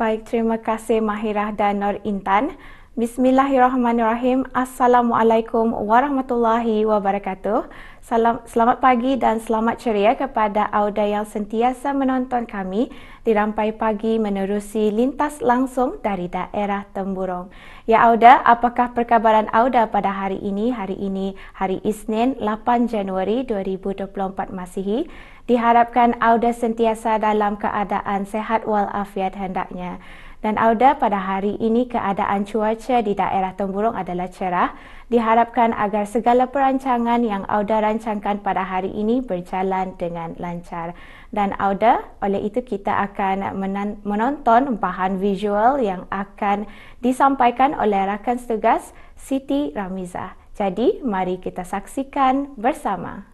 Baik, terima kasih Mahirah dan Nur Intan. Bismillahirrahmanirrahim. Assalamualaikum warahmatullahi wabarakatuh. Salam, selamat pagi dan selamat ceria kepada Auda yang sentiasa menonton kami di Rampai Pagi menerusi lintas langsung dari daerah Temburong. Ya Auda, apakah perkabaran Auda pada hari ini? Hari ini hari Isnin 8 Januari 2024 Masihi. Diharapkan Auda sentiasa dalam keadaan sehat walafiat hendaknya. Dan Auda pada hari ini keadaan cuaca di daerah Temburong adalah cerah. Diharapkan agar segala perancangan yang Auda rancangkan pada hari ini berjalan dengan lancar. Dan Auda, oleh itu kita akan menonton bahan visual yang akan disampaikan oleh rakan setugas Siti Ramiza. Jadi, mari kita saksikan bersama.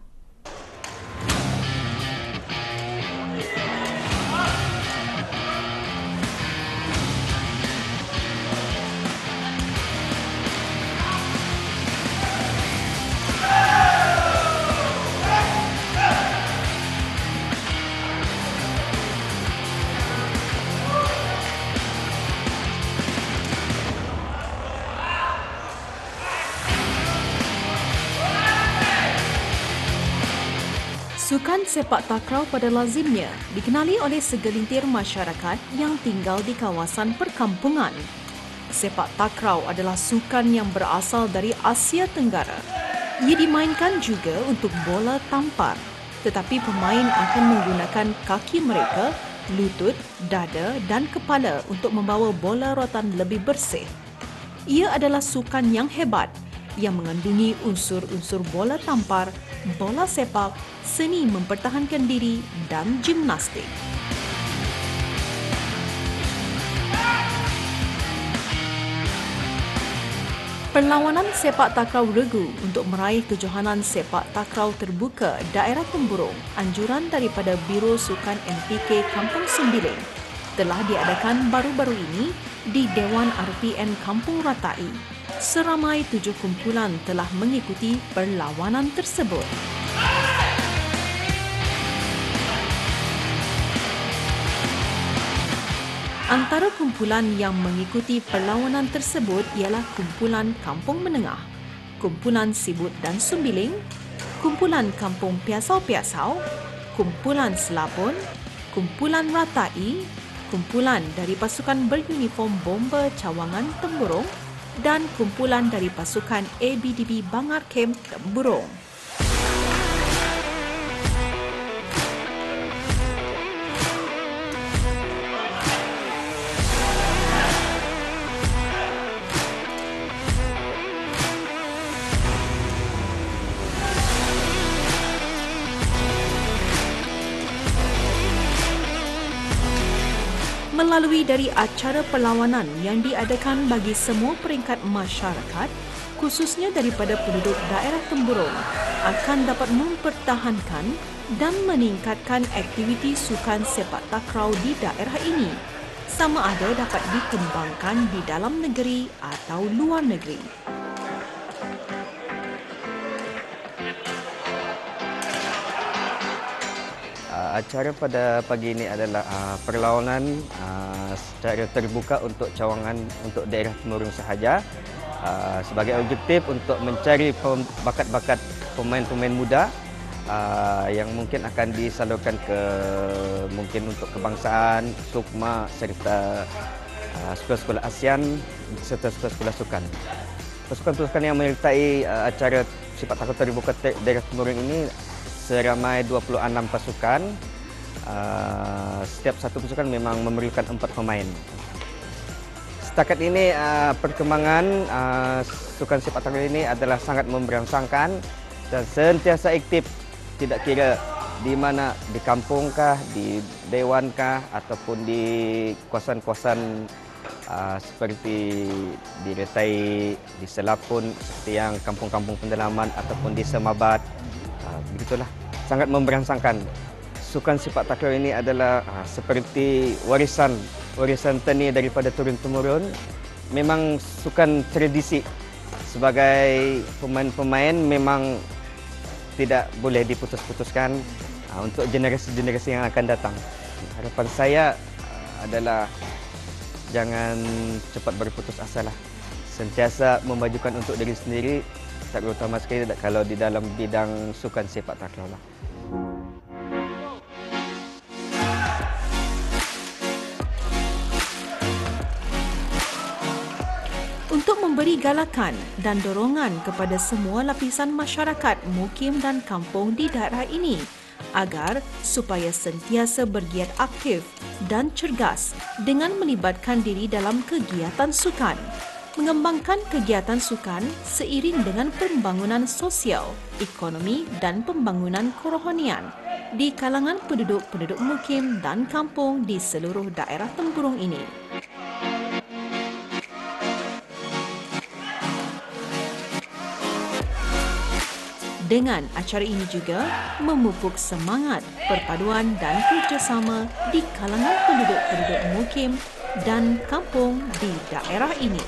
Sukan sepak takraw pada lazimnya dikenali oleh segelintir masyarakat yang tinggal di kawasan perkampungan. Sepak takraw adalah sukan yang berasal dari Asia Tenggara. Ia dimainkan juga untuk bola tampar, tetapi pemain akan menggunakan kaki mereka, lutut, dada dan kepala untuk membawa bola rotan lebih bersih. Ia adalah sukan yang hebat yang mengandungi unsur-unsur bola tampar, bola sepak, seni mempertahankan diri dan gimnastik. Perlawanan sepak takraw regu untuk meraih kejohanan sepak takraw terbuka daerah Temburong, anjuran daripada Biro Sukan MPK Kampung Sembiling, telah diadakan baru-baru ini di Dewan RPN Kampung Ratai. Seramai tujuh kumpulan telah mengikuti perlawanan tersebut. Antara kumpulan yang mengikuti perlawanan tersebut ialah kumpulan Kampung Menengah, kumpulan Sibut dan Sumbiling, kumpulan Kampung Piasau-Piasau, kumpulan Selapun, kumpulan Ratai, kumpulan dari pasukan beruniform bomba cawangan Temburong dan kumpulan dari pasukan ABDB Bangar Kem Temburong. Melalui dari acara perlawanan yang diadakan bagi semua peringkat masyarakat khususnya daripada penduduk daerah Temburong akan dapat mempertahankan dan meningkatkan aktiviti sukan sepak takraw di daerah ini sama ada dapat dikembangkan di dalam negeri atau luar negeri. Acara pada pagi ini adalah uh, perlawanan uh, secara terbuka untuk cawangan untuk daerah Temurun sahaja uh, sebagai objektif untuk mencari bakat-bakat pemain-pemain muda uh, yang mungkin akan disalurkan ke mungkin untuk kebangsaan, sukma serta uh, sekolah-sekolah ASEAN serta sekolah-sekolah sukan. Pasukan-pasukan yang menyertai uh, acara sifat takut terbuka daerah Temurun ini seramai 26 pasukan. Uh, setiap satu pasukan memang memerlukan empat pemain. Setakat ini uh, perkembangan uh, sukan sepak takraw ini adalah sangat memberangsangkan dan sentiasa aktif tidak kira di mana di kampungkah, di dewankah ataupun di kawasan-kawasan uh, seperti di Retai, di Selapun, seperti yang kampung-kampung pendalaman ataupun di Semabat. Ah, begitulah sangat memberangsangkan. Sukan sepak takraw ini adalah uh, seperti warisan warisan tani daripada turun temurun memang sukan tradisi sebagai pemain-pemain memang tidak boleh diputus-putuskan uh, untuk generasi-generasi yang akan datang. Harapan saya uh, adalah jangan cepat berputus asa lah. Sentiasa memajukan untuk diri sendiri, terutama sekali kalau di dalam bidang sukan sepak takraw lah. untuk memberi galakan dan dorongan kepada semua lapisan masyarakat mukim dan kampung di daerah ini agar supaya sentiasa bergiat aktif dan cergas dengan melibatkan diri dalam kegiatan sukan. Mengembangkan kegiatan sukan seiring dengan pembangunan sosial, ekonomi dan pembangunan kerohanian di kalangan penduduk-penduduk mukim dan kampung di seluruh daerah tempurung ini. Dengan acara ini juga memupuk semangat perpaduan dan kerjasama di kalangan penduduk-penduduk mukim dan kampung di daerah ini.